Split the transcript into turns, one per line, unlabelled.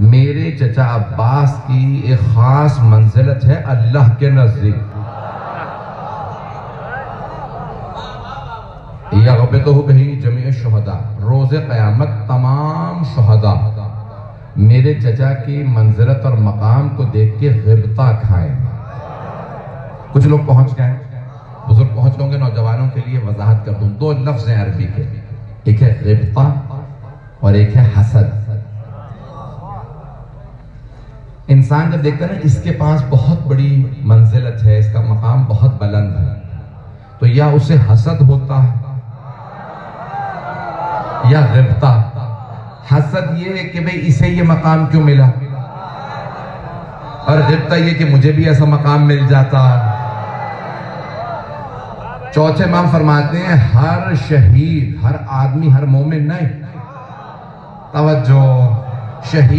मेरे चचा अब्बास की एक खास मंजिलत है अल्लाह के नज़दीक। भी जमी शहदा। रोज क़यामत तमाम शहदा। मेरे चचा की मंजिलत और मकाम को देख के गिबता खाए। कुछ लोग पहुँच गए। बुज़ुर्ग पहुँच होंगे नौजवानों के लिए वजाहत कर दूँ। दो लफ्ज हैं अरबी के। एक है गिबता और एक है हसद। इंसान जब देखता है ना, इसके पास बहुत बड़ी मंजिलत है, इसका मकाम बहुत बुलंद है तो या उसे हसद होता है, या गिबता हसद ये कि भाई, इसे ये मकाम क्यों मिला? और गिबता ये कि मुझे भी ऐसा मकाम मिल जाता। चौथे माम फरमाते हैं, हर शहीद, हर आदमी, हर मोमिन नहीं। तवज्जो, शहीद।